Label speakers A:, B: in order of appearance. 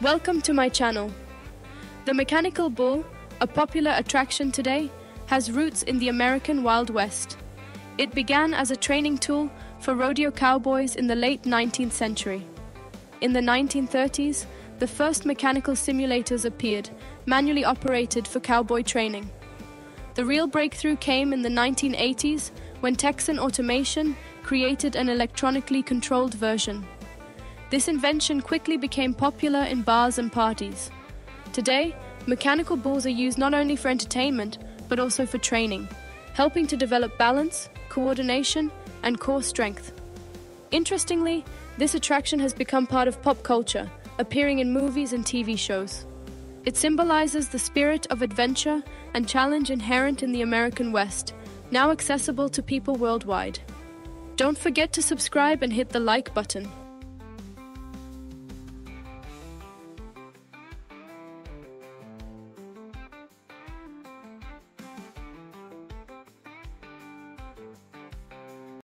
A: Welcome to my channel. The mechanical bull, a popular attraction today, has roots in the American Wild West. It began as a training tool for rodeo cowboys in the late 19th century. In the 1930s, the first mechanical simulators appeared, manually operated for cowboy training. The real breakthrough came in the 1980s when Texan Automation created an electronically controlled version. This invention quickly became popular in bars and parties. Today, mechanical balls are used not only for entertainment, but also for training, helping to develop balance, coordination, and core strength. Interestingly, this attraction has become part of pop culture, appearing in movies and TV shows. It symbolizes the spirit of adventure and challenge inherent in the American West, now accessible to people worldwide. Don't forget to subscribe and hit the like button.